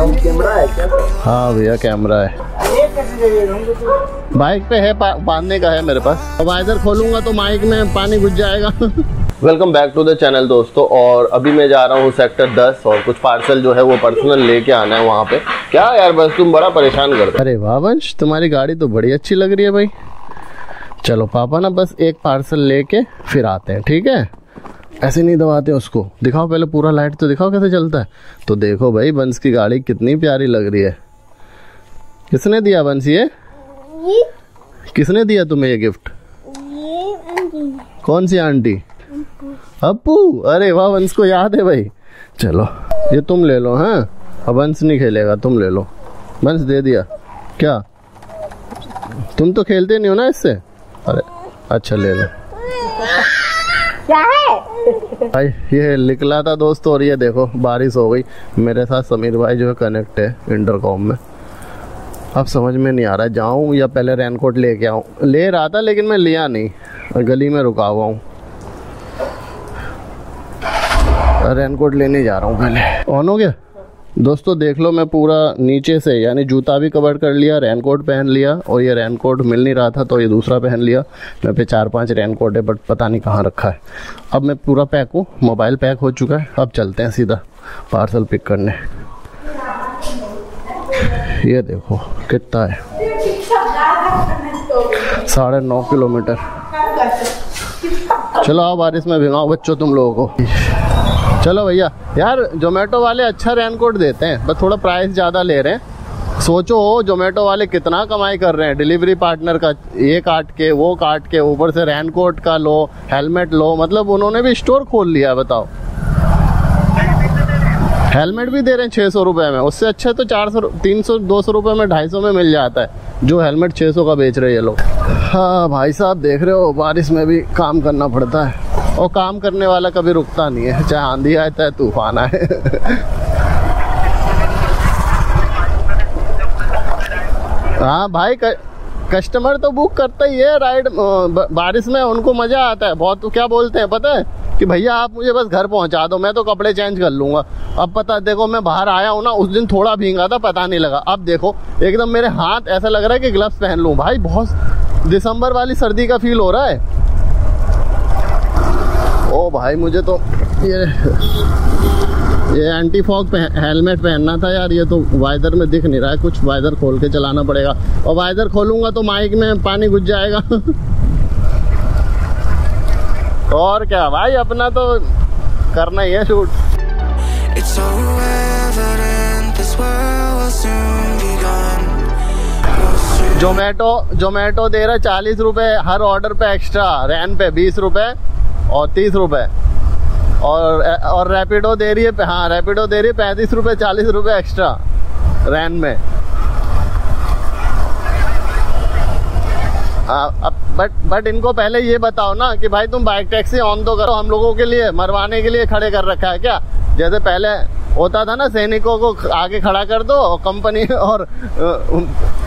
है भैया कैमरा है। बाइक पे है बांधने का है मेरे पास। अब इधर खोलूँगा तो माइक में पानी घुस जाएगा। Welcome back to the channel दोस्तों, और अभी मैं जा रहा हूँ सेक्टर 10 और कुछ पार्सल जो है वो पर्सनल लेके आना है वहाँ पे। क्या यार, बस तुम बड़ा परेशान कर अरे वाह, वंश, तुम्हारी गाड़ी तो बड़ी अच्छी लग रही है भाई। चलो पापा ना, बस एक पार्सल लेके फिर आते हैं, ठीक है? ऐसे नहीं दबाते उसको। दिखाओ पहले पूरा लाइट तो दिखाओ कैसे चलता है। तो देखो भाई बंस की गाड़ी कितनी प्यारी लग रही है। किसने दिया बंस ये? ये। किसने दिया तुम्हें ये गिफ्ट ये कौन सी आंटी? अपू अरे वाह वंश को याद है भाई। चलो ये तुम ले लो हाँ? अब वंश नहीं खेलेगा तुम ले लो। वंश दे दिया। क्या? तुम तो खेलते नहीं हो ना इससे? अरे अच्छा ले लो। क्या है? भाई, ये निकला था दोस्त और ये देखो, बारिश हो गई। मेरे साथ समीर भाई जो है कनेक्ट है इंटरकॉम में। अब समझ में नहीं आ रहा, जाऊँ या पहले रेनकोट लेके आऊँ? ले रहा था, लेकिन मैं लिया नहीं। गली में रुका हुआ हूँ। रेनकोट लेने जा रहा हूँ पहले। ऑन हो गया? दोस्तों, देख लो मैं पूरा नीचे से, यानी जूता भी कवर कर लिया रेनकोट पहन लिया, और ये रेनकोट मिल नहीं रहा था तो ये दूसरा पहन लिया। मैं पे चार पाँच रेनकोट है बट पता नहीं कहाँ रखा है। अब मैं पूरा पैक हूँ मोबाइल पैक हो चुका है। अब चलते हैं सीधा पार्सल पिक करने। ये देखो, कितना है? साढ़े नौ किलोमीटर। चलो, आओ बारिश में भिगाओ बच्चों तुम लोगों को। चलो भैया, यार जोमेटो वाले अच्छा रेनकोट देते हैं बस थोड़ा प्राइस ज़्यादा ले रहे हैं। सोचो जोमेटो वाले कितना कमाई कर रहे हैं डिलीवरी पार्टनर का ये काट के, वो काट के, ऊपर से रेनकोट का लो हेलमेट लो मतलब उन्होंने भी स्टोर खोल लिया, बताओ। हेलमेट भी दे रहे हैं छः सौ रुपये में, उससे अच्छा तो चार सौ, तीन सौ, दो सौ रुपये में, ढाई सौ में मिल जाता है, जो हेलमेट छः सौ का बेच रहे हैं ये लोग। हाँ भाई साहब, देख रहे हो, बारिश में भी काम करना पड़ता है। और काम करने वाला कभी रुकता नहीं है। चाहे आंधी आए, चाहे तूफ़ान आए। हाँ भाई. कस्टमर तो बुक करता ही है राइड बारिश में उनको मज़ा आता है। बहुत क्या बोलते हैं पता है? कि भैया, आप मुझे बस घर पहुँचा दो, मैं तो कपड़े चेंज कर लूँगा। अब पता, देखो, मैं बाहर आया हूँ ना, उस दिन थोड़ा भींगा था, पता नहीं लगा। अब देखो, एकदम मेरे हाथ ऐसा लग रहा है कि ग्लव्स पहन लूँ। भाई, बहुत दिसंबर वाली सर्दी का फील हो रहा है। ओ भाई मुझे तो ये ये एंटी फॉग हेलमेट पहनना था यार ये तो वाइजर में दिख नहीं रहा है कुछ वाइजर खोल के चलाना पड़ेगा। और वाइजर खोलूँगा तो माइक में पानी घुस जाएगा। और क्या भाई अपना तो करना ही है शूट so जोमेटो जोमेटो दे रहा है चालीस रुपए हर ऑर्डर पे एक्स्ट्रा रैन पे बीस रुपए। और तीस रुपए। और और रैपिडो दे रही है हाँ रैपिडो दे रही है पैंतीस रुपए, चालीस रुपए एक्स्ट्रा रैन में। हाँ अब बट बट इनको पहले ये बताओ ना कि भाई तुम बाइक टैक्सी ऑन तो करो, हम लोगों के लिए, मरवाने के लिए खड़े कर रखा है क्या? जैसे पहले होता था ना, सैनिकों को आगे खड़ा कर दो और कंपनी और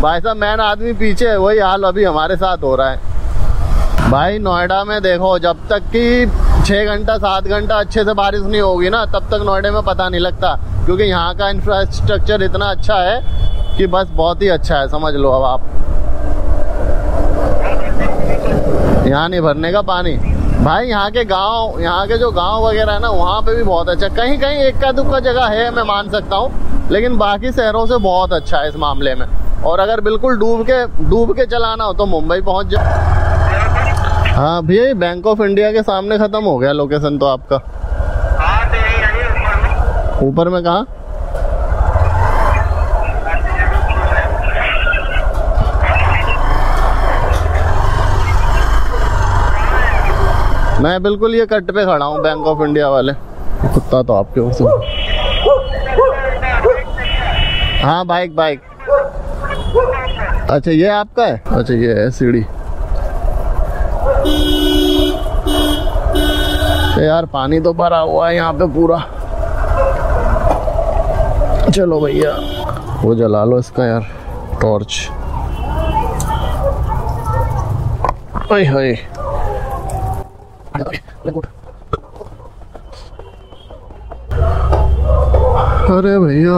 भाई साहब मैन आदमी पीछे, वही हाल अभी हमारे साथ हो रहा है। भाई, नोएडा में देखो, जब तक कि छः घंटा, सात घंटा अच्छे से बारिश नहीं होगी ना, तब तक नोएडा में पता नहीं लगता। क्योंकि यहाँ का इंफ्रास्ट्रक्चर इतना अच्छा है कि बस बहुत ही अच्छा है, समझ लो अब आप। यहाँ नहीं भरने का पानी। भाई, यहाँ के गाँव, यहाँ के जो गाँव वगैरह है ना, वहाँ पे भी बहुत अच्छा। कहीं कहीं एक का दुक्का जगह है, मैं मान सकता हूँ, लेकिन बाकी शहरों से बहुत अच्छा है इस मामले में। और अगर बिल्कुल डूब के डूब के चलाना हो तो मुंबई पहुँच जाओ। हाँ भैया बैंक ऑफ़ इंडिया के सामने खत्म हो गया लोकेशन तो आपका। ऊपर में। कहा? मैं बिल्कुल ये कट पे खड़ा हूँ बैंक ऑफ़ इंडिया वाले। कुत्ता तो आपके उस हाँ बाइक बाइक अच्छा ये आपका है? अच्छा ये है सीढ़ी। तो यार पानी तो भरा हुआ है यहाँ पे पूरा। चलो भैया। वो जला लो इसका यार टॉर्च अरे भैया।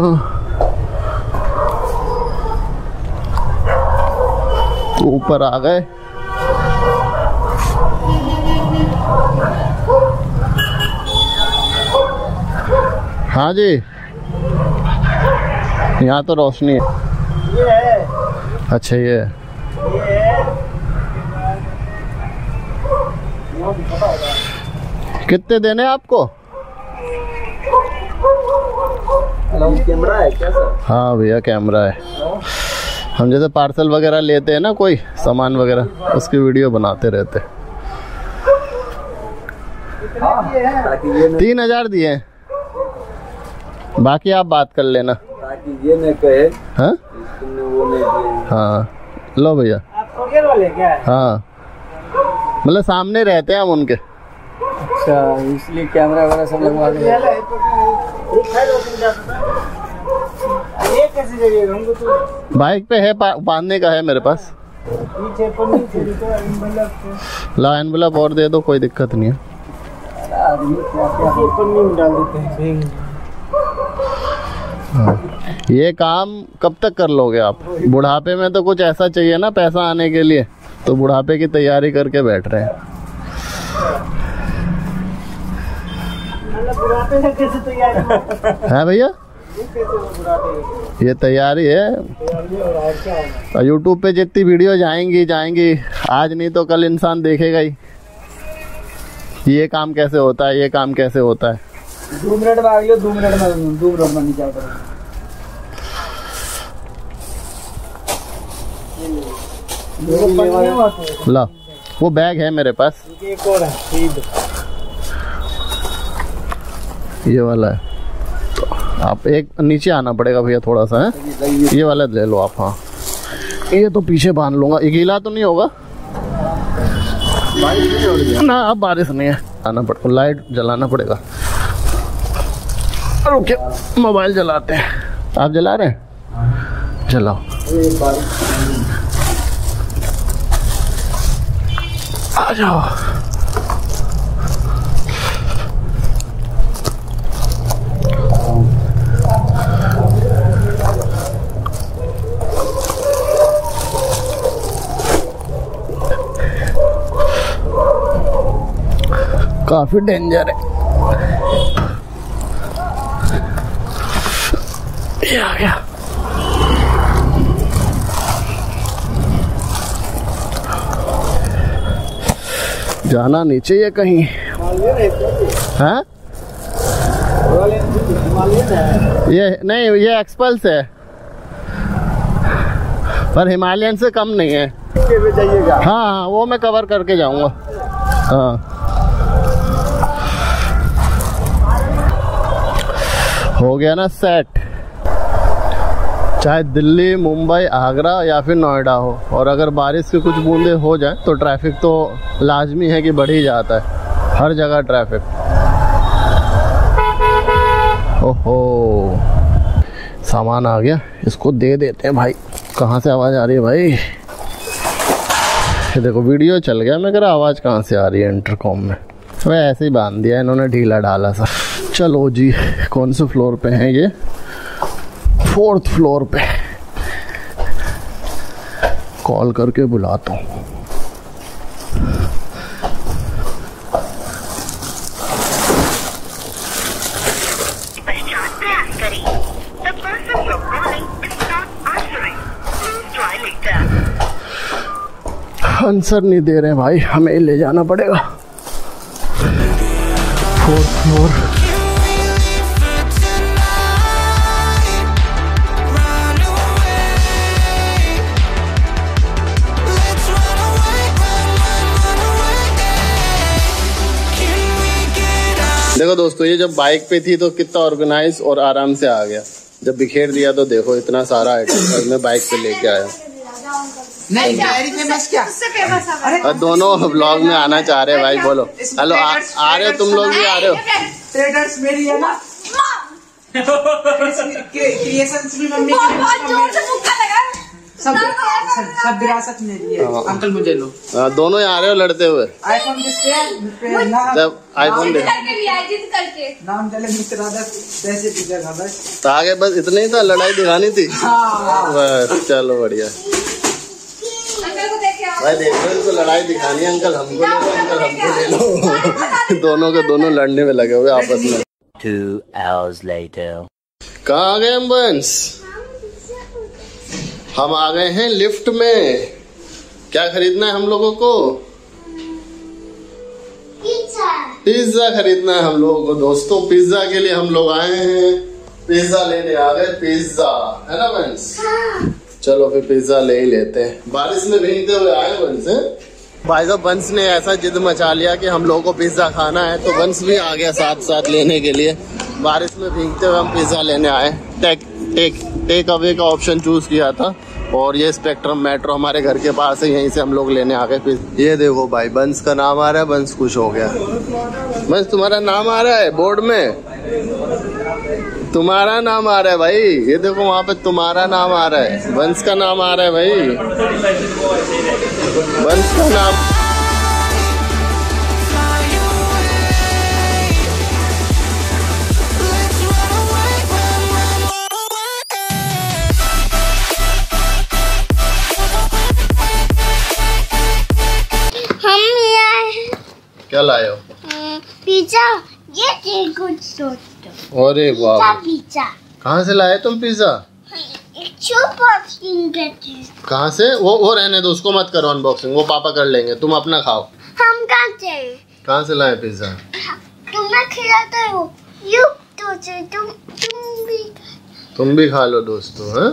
ऊपर आ गए। हाँ जी यहाँ तो रोशनी है अच्छा ये है। कितने देने आपको कैमरा है क्या सर हाँ भैया कैमरा है हम जैसे पार्सल वगैरह लेते हैं ना कोई सामान वगैरह उसकी वीडियो बनाते रहते हैं। ये तीन हज़ार दिए हैं। बाकी आप बात कर लेना। ताकि ये न कहे हाँ? वो नहीं हाँ। लो भैया। आप कोरियर वाले क्या हाँ? मतलब सामने रहते हैं हम उनके। अच्छा इसलिए कैमरा वगैरह सब लगवा दिया ये कैसे जगह हमको तो बाइक पे है बांधने का है मेरे पास। ला एनवलप और दे दो कोई दिक्कत नहीं है आदमी क्या क्या पन्नी में डाल देते हैं। ये काम कब तक कर लोगे आप? बुढ़ापे में तो कुछ ऐसा चाहिए ना पैसा आने के लिए तो बुढ़ापे की तैयारी करके बैठ रहे हैं। मतलब तैयारी है? भैया? ये तैयारी है। यूट्यूब पे जितनी वीडियो जाएँगी जाएँगी। आज नहीं तो कल इंसान देखेगा ही। ये काम कैसे होता है ये काम कैसे होता है? दो मिनट में आ गए दो मिनट में दो मिनट में निकाल कर ला वो बैग है मेरे पास। एक और है ये वाला है। तो आप एक नीचे आना पड़ेगा भैया थोड़ा सा है? ये वाला ले लो आप हाँ। ये तो पीछे बाँध लूँगा। गीला तो नहीं होगा? ना अब बारिश नहीं है। आना पड़ेगा लाइट जलाना पड़ेगा। रुके मोबाइल जलाते हैं। आप जला रहे हैं? जलाओ। आ जाओ। काफ़ी डेंजर है। ये आ गया जाना नीचे चाहिए कहीं? हैं? ये, नहीं, ये एक्सपल्स है। पर हिमालयन से कम नहीं है। हाँ हाँ वो मैं कवर करके जाऊँगा। हाँ। हो गया ना सेट चाहे दिल्ली, मुंबई, आगरा या फिर नोएडा हो, और अगर बारिश की कुछ बूंदे हो जाए तो ट्रैफ़िक तो लाजमी है कि बढ़ ही जाता है। हर जगह ट्रैफ़िक ओहो। सामान आ गया। इसको दे देते हैं भाई। कहाँ से आवाज़ आ रही है भाई? देखो वीडियो चल गया। मैं कह रहा, आवाज़ कहाँ से आ रही है इंटरकॉम में? वह ऐसे ही बाँध दिया, इन्होंने ढीला डाला सा। चलो जी, कौन से फ्लोर पे हैं ये? फोर्थ फ्लोर पे। कॉल करके बुलाता हूँ. आंसर नहीं दे रहे भाई। हमें ले जाना पड़ेगा। फोर्थ फ्लोर देखो दोस्तों ये जब बाइक पे थी तो कितना ऑर्गेनाइज और आराम से आ गया। जब बिखेर दिया तो देखो इतना सारा आइटम और मैं बाइक पे लेके आया। नहीं डायरी फ़ेमस क्या? दोनों ब्लॉग में आना चाह रहे हैं भाई बोलो। हेलो आ, आ रहे हो तुम लोग भी आ रहे हो? ट्रेडर्स मेरी है ना? क्रिएशन भी मम्मी की सब सब सब विरासत मेरी है। हाँ। अंकल मुझे लो। हाँ, दोनों आ रहे हो लड़ते हुए? आईफोन किसके? जब आईफोन दे। नाम चले मिस्टर पैसे की बस। तो आगे बस इतना ही था लड़ाई दिखानी थी। हाँ। बस चलो बढ़िया। भाई देख इनको लड़ाई दिखानी है अंकल हमको ले लो अंकल हमको ले लो। दोनों के दोनों लड़ने में लगे हुए आपस में। Two hours later. कहाँ गए हम बंस हम आ गए हैं लिफ्ट में। क्या खरीदना है हम लोगों को. पिज्जा। खरीदना है हम लोगों को दोस्तों। पिज्जा के लिए हम लोग आए हैं। पिज्जा लेने आ गए पिज्जा। है ना बंस हाँ। चलो फिर पिज्जा ले ही लेते हैं। बारिश में भीगते हुए आए बंस हैं? भाई साहब बंस ने ऐसा जिद मचा लिया कि हम लोगों को पिज्जा खाना है तो बंस भी आ गया साथ साथ लेने के लिए। बारिश में भीगते हुए हम पिज्जा लेने आए। Take take. टेक अवे का ऑप्शन चूज़ किया था। और ये स्पेक्ट्रम मेट्रो हमारे घर के पास है, यहीं से हम लोग लेने आ गए। पिज्जा ये देखो भाई, बंस का नाम आ रहा है, बंस खुश हो गया। बंस, तुम्हारा नाम आ रहा है बोर्ड में? तुम्हारा नाम आ रहा है भाई। ये देखो, वहाँ पे तुम्हारा नाम आ रहा है। वंश का नाम आ रहा है भाई। वंश का नाम अरे पिज्जा वाह पिज्जा। कहाँ से लाए तुम पिज्जा? कहाँ से? वो वो रहने दो उसको मत करो अनबॉक्सिंग वो पापा कर लेंगे तुम अपना खाओ। हम कहाँ से लाए पिज्जा? तुम्हें खिलाते हो यू तो तुम तुम भी। तुम भी खा लो दोस्तों हाँ?